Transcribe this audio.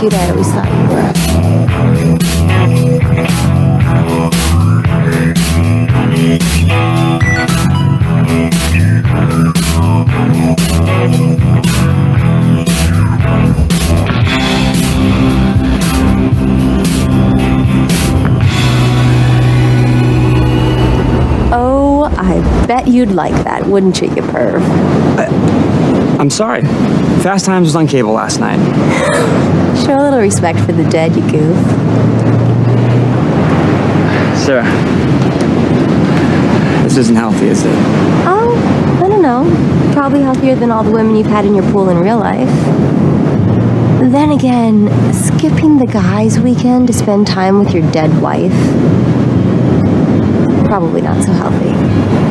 cute I always thought you were. Oh, I bet you'd like that, wouldn't you, you perv? I'm sorry. Fast Times was on cable last night. Show a little respect for the dead, you goof. Sarah. This isn't healthy, is it? Oh, I don't know. Probably healthier than all the women you've had in your pool in real life. Then again, skipping the guys' weekend to spend time with your dead wife. Probably not so healthy.